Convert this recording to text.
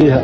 啲啊。